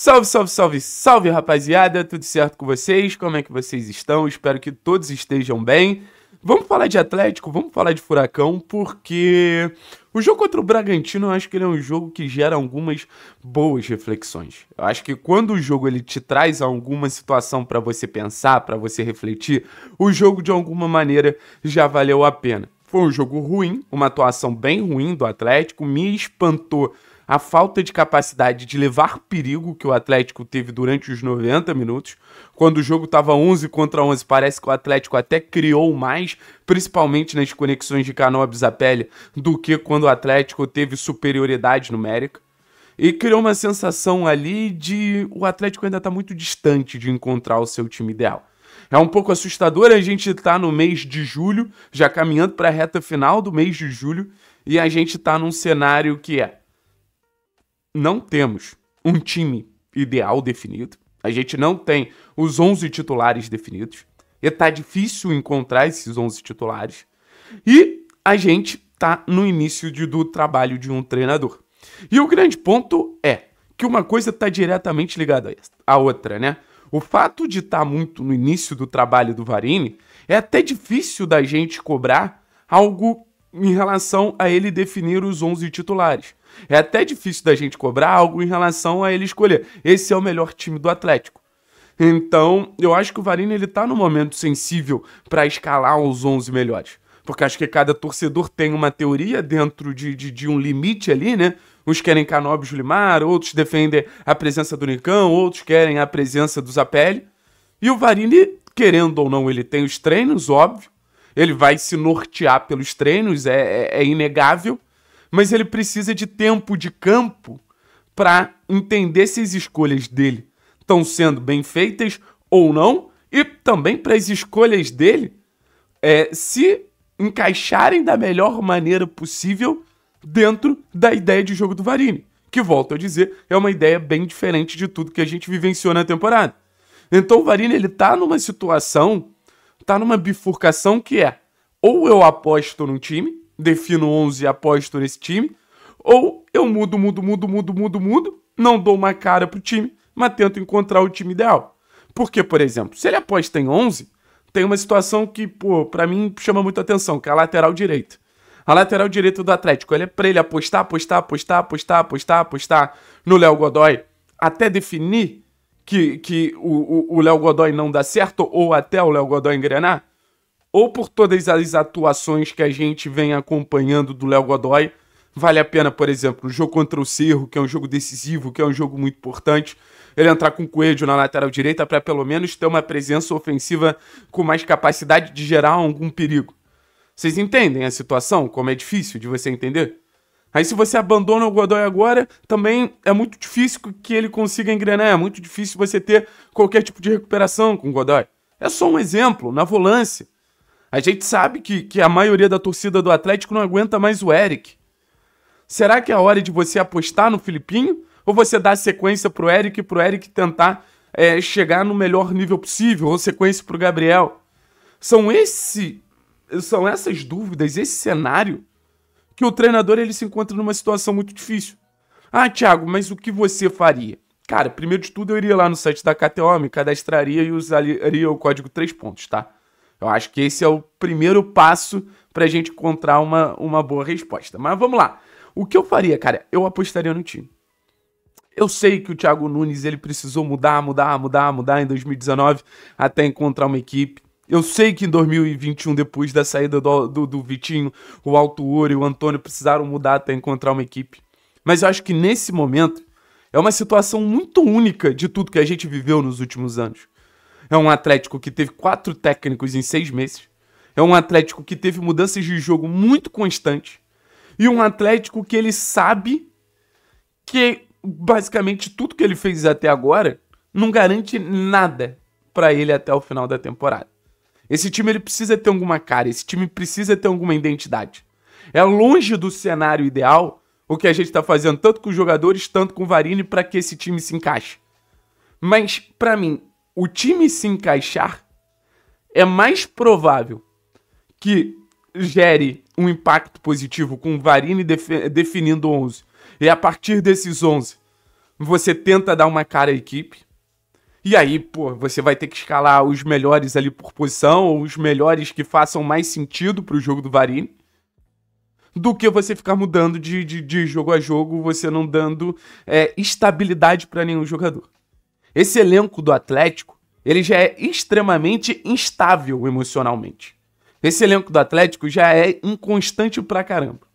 Salve, salve, salve, salve, rapaziada! Tudo certo com vocês? Como é que vocês estão? Espero que todos estejam bem. Vamos falar de Atlético, vamos falar de Furacão, porque o jogo contra o Bragantino, eu acho que ele é um jogo que gera algumas boas reflexões. Eu acho que quando o jogo ele te traz alguma situação para você pensar, para você refletir, o jogo de alguma maneira já valeu a pena. Foi um jogo ruim, uma atuação bem ruim do Atlético, me espantou a falta de capacidade de levar perigo que o Atlético teve durante os 90 minutos. Quando o jogo estava 11 contra 11, parece que o Atlético até criou mais, principalmente nas conexões de Canoa Zapelli, do que quando o Atlético teve superioridade numérica. E criou uma sensação ali de o Atlético ainda está muito distante de encontrar o seu time ideal. É um pouco assustador a gente estar tá no mês de julho, já caminhando para a reta final do mês de julho, e a gente está num cenário que é não temos um time ideal definido. A gente não tem os 11 titulares definidos. E tá difícil encontrar esses 11 titulares. E a gente tá no início de, do trabalho de um treinador. E o grande ponto é que uma coisa está diretamente ligada à outra, né? O fato de estar tá muito no início do trabalho do Varini é até difícil da gente cobrar algo em relação a ele definir os 11 titulares. É até difícil da gente cobrar algo em relação a ele escolher. Esse é o melhor time do Atlético. Então, eu acho que o Varini ele tá no momento sensível para escalar os 11 melhores. Porque acho que cada torcedor tem uma teoria dentro de, de, de um limite ali, né? Uns querem Canob Julimar, outros defendem a presença do Nicão, outros querem a presença do Zapelli. E o Varini, querendo ou não, ele tem os treinos, óbvio. Ele vai se nortear pelos treinos, é, é, é inegável. Mas ele precisa de tempo de campo para entender se as escolhas dele estão sendo bem feitas ou não, e também para as escolhas dele é, se encaixarem da melhor maneira possível dentro da ideia de jogo do Varini, que, volto a dizer, é uma ideia bem diferente de tudo que a gente vivenciou na temporada. Então o Varini ele tá numa situação, tá numa bifurcação que é ou eu aposto num time defino 11 e aposto nesse time, ou eu mudo, mudo, mudo, mudo, mudo, mudo, não dou uma cara pro time, mas tento encontrar o time ideal. Porque, por exemplo, se ele aposta em 11, tem uma situação que, pô, pra mim chama muito atenção, que é a lateral direita. A lateral direita do Atlético, ele é pra ele apostar, apostar, apostar, apostar, apostar, apostar no Léo Godoy, até definir que, que o Léo Godoy não dá certo, ou até o Léo Godoy engrenar, ou por todas as atuações que a gente vem acompanhando do Léo Godoy. Vale a pena, por exemplo, o jogo contra o Cerro, que é um jogo decisivo, que é um jogo muito importante, ele entrar com o Coelho na lateral direita para pelo menos ter uma presença ofensiva com mais capacidade de gerar algum perigo. Vocês entendem a situação? Como é difícil de você entender? Aí se você abandona o Godoy agora, também é muito difícil que ele consiga engrenar, é muito difícil você ter qualquer tipo de recuperação com o Godoy. É só um exemplo, na volância. A gente sabe que, que a maioria da torcida do Atlético não aguenta mais o Eric. Será que é a hora de você apostar no Filipinho? Ou você dar sequência pro Eric e pro Eric tentar é, chegar no melhor nível possível? Ou sequência pro Gabriel? São esse, são essas dúvidas, esse cenário que o treinador ele se encontra numa situação muito difícil. Ah, Thiago, mas o que você faria? Cara, primeiro de tudo eu iria lá no site da KTO, me cadastraria e usaria o código 3 pontos, tá? Eu acho que esse é o primeiro passo para a gente encontrar uma, uma boa resposta. Mas vamos lá. O que eu faria, cara? Eu apostaria no time. Eu sei que o Thiago Nunes ele precisou mudar, mudar, mudar, mudar em 2019 até encontrar uma equipe. Eu sei que em 2021, depois da saída do, do, do Vitinho, o Alto Ouro e o Antônio precisaram mudar até encontrar uma equipe. Mas eu acho que nesse momento é uma situação muito única de tudo que a gente viveu nos últimos anos. É um Atlético que teve quatro técnicos em seis meses. É um Atlético que teve mudanças de jogo muito constantes. E um Atlético que ele sabe que basicamente tudo que ele fez até agora não garante nada para ele até o final da temporada. Esse time ele precisa ter alguma cara, esse time precisa ter alguma identidade. É longe do cenário ideal o que a gente está fazendo tanto com os jogadores, tanto com o Varini para que esse time se encaixe. Mas para mim, o time se encaixar, é mais provável que gere um impacto positivo com o Varini definindo 11 e a partir desses 11 você tenta dar uma cara à equipe. E aí, pô, você vai ter que escalar os melhores ali por posição, ou os melhores que façam mais sentido pro jogo do Varini. Do que você ficar mudando de, de, de jogo a jogo, você não dando é, estabilidade para nenhum jogador. Esse elenco do Atlético, ele já é extremamente instável emocionalmente. Esse elenco do Atlético já é inconstante pra caramba.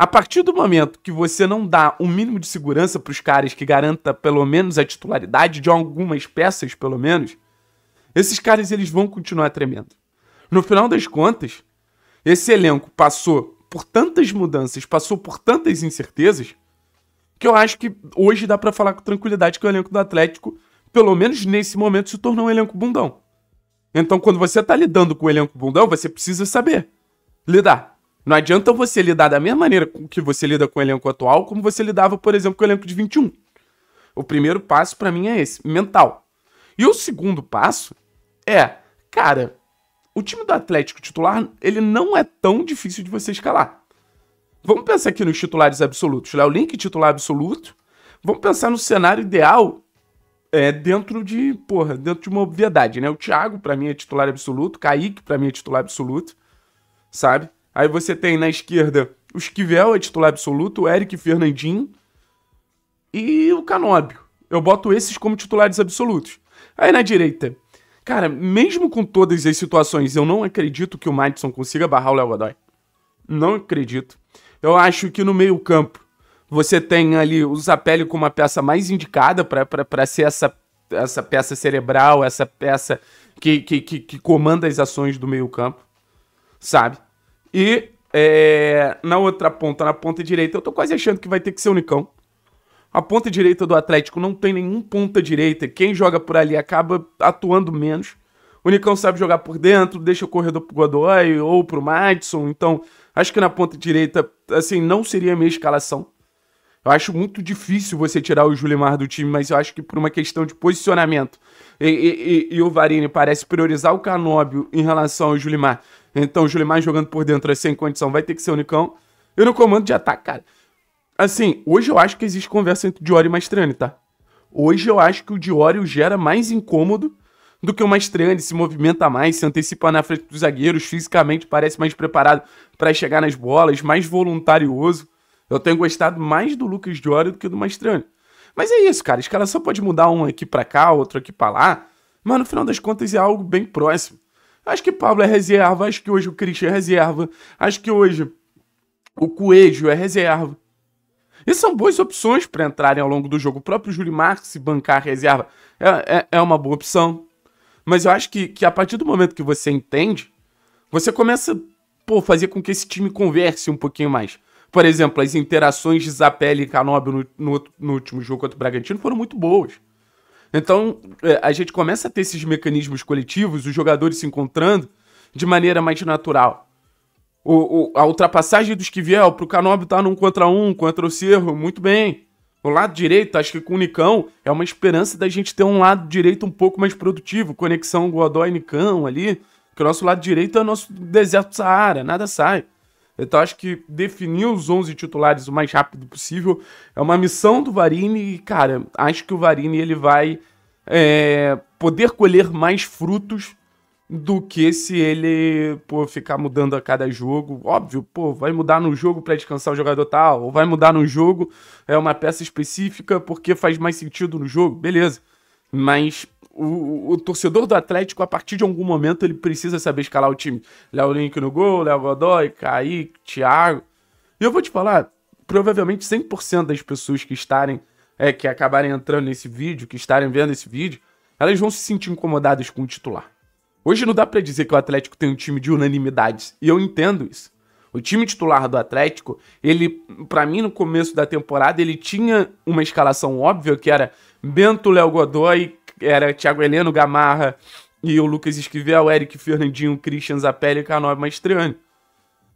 A partir do momento que você não dá um mínimo de segurança para os caras que garanta pelo menos a titularidade de algumas peças, pelo menos, esses caras eles vão continuar tremendo. No final das contas, esse elenco passou por tantas mudanças, passou por tantas incertezas, que eu acho que hoje dá para falar com tranquilidade que o elenco do Atlético, pelo menos nesse momento, se tornou um elenco bundão. Então, quando você tá lidando com o elenco bundão, você precisa saber lidar. Não adianta você lidar da mesma maneira que você lida com o elenco atual, como você lidava, por exemplo, com o elenco de 21. O primeiro passo para mim é esse, mental. E o segundo passo é, cara, o time do Atlético titular, ele não é tão difícil de você escalar. Vamos pensar aqui nos titulares absolutos. Léo Link, titular absoluto. Vamos pensar no cenário ideal é, dentro de, porra, dentro de uma obviedade, né? O Thiago, para mim, é titular absoluto. Kaique, para mim, é titular absoluto. Sabe? Aí você tem na esquerda o Esquivel, é titular absoluto, o Eric Fernandinho e o Canóbio. Eu boto esses como titulares absolutos. Aí na direita, cara, mesmo com todas as situações, eu não acredito que o Madison consiga barrar o Léo Godoy. Não acredito. Eu acho que no meio-campo você tem ali o Zapelli como uma peça mais indicada para ser essa, essa peça cerebral, essa peça que, que, que, que comanda as ações do meio-campo, sabe? E é, na outra ponta, na ponta direita, eu tô quase achando que vai ter que ser o Nicão. A ponta direita do Atlético não tem nenhum ponta direita. Quem joga por ali acaba atuando menos. O Nicão sabe jogar por dentro, deixa o corredor pro Godoy ou pro Madison. Então, acho que na ponta direita, assim, não seria a minha escalação. Eu acho muito difícil você tirar o Julimar do time, mas eu acho que por uma questão de posicionamento. E, e, e, e o Varini parece priorizar o Canóbio em relação ao Julimar. Então o Julimar jogando por dentro é sem condição, vai ter que ser o Nicão. E no comando de ataque, cara. Assim, hoje eu acho que existe conversa entre o Diori e o Mastriani, tá? Hoje eu acho que o Diori gera mais incômodo do que o Mastriani, se movimenta mais, se antecipa na frente dos zagueiros, fisicamente parece mais preparado para chegar nas bolas, mais voluntarioso. Eu tenho gostado mais do Lucas Diori do que do Mastriani. Mas é isso, cara. A escalação pode mudar um aqui para cá, outro aqui para lá. Mas no final das contas é algo bem próximo. Acho que Pablo é reserva, acho que hoje o Christian é reserva, acho que hoje o Coelho é reserva. E são boas opções para entrarem ao longo do jogo. O próprio Júlio Marques se bancar reserva é, é, é, uma boa opção. Mas eu acho que, que a partir do momento que você entende, você começa a fazer com que esse time converse um pouquinho mais. Por exemplo, as interações de Zapelli e Canóbio no, no, no último jogo contra o Bragantino foram muito boas. Então, é, a gente começa a ter esses mecanismos coletivos, os jogadores se encontrando de maneira mais natural. O, o, a ultrapassagem do Esquivel pro Canóbio tá num contra um, contra o Cerro, muito bem. O lado direito, acho que com o Nicão, é uma esperança da gente ter um lado direito um pouco mais produtivo. Conexão Godoy Nicão ali. Que o nosso lado direito é o nosso deserto Saara, nada sai. Então acho que definir os 11 titulares o mais rápido possível é uma missão do Varini e, cara, acho que o Varini ele vai é, poder colher mais frutos do que se ele pô, ficar mudando a cada jogo. Óbvio, pô, vai mudar no jogo para descansar o jogador tal, ou vai mudar no jogo é uma peça específica porque faz mais sentido no jogo, beleza. Mas o, o, torcedor do Atlético, a partir de algum momento, ele precisa saber escalar o time. Léo Link no gol, Léo Godoy, Kaique, Thiago. E eu vou te falar, provavelmente 100% das pessoas que estarem, é, que acabarem entrando nesse vídeo, que estarem vendo esse vídeo, elas vão se sentir incomodadas com o titular. Hoje não dá para dizer que o Atlético tem um time de unanimidades, e eu entendo isso. O time titular do Atlético, ele, para mim, no começo da temporada, ele tinha uma escalação óbvia, que era Bento, Léo Godoy, era Thiago Heleno, Gamarra e o Lucas Esquivel, Eric Fernandinho, Christian Zapelli e Canob Maestriani.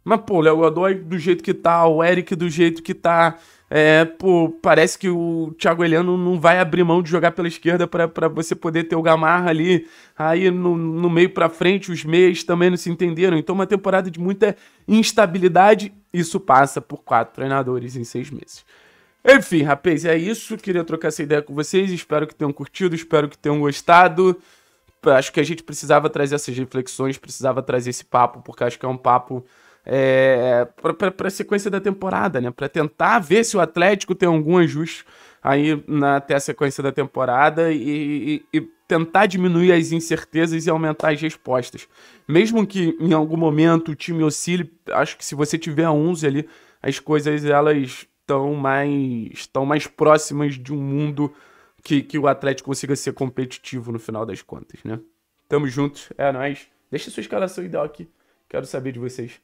Mas, pô, o Léo Godoy do jeito que tá, o Eric do jeito que tá. É, pô, parece que o Thiago Heleno não vai abrir mão de jogar pela esquerda para você poder ter o Gamarra ali. Aí no, no meio para frente, os meios também não se entenderam. Então, uma temporada de muita instabilidade. Isso passa por quatro treinadores em seis meses. Enfim, rapaz, é isso. Queria trocar essa ideia com vocês. Espero que tenham curtido, espero que tenham gostado. Acho que a gente precisava trazer essas reflexões, precisava trazer esse papo, porque acho que é um papo é, para a sequência da temporada, né? Para tentar ver se o Atlético tem algum ajuste aí na, até a sequência da temporada e, e, e, tentar diminuir as incertezas e aumentar as respostas. Mesmo que em algum momento o time oscile, acho que se você tiver 11 ali, as coisas elas estão mais, estão mais próximas de um mundo que, que o Atlético consiga ser competitivo no final das contas, né? Tamo juntos, é nóis. Deixa sua escalação ideal aqui. Quero saber de vocês.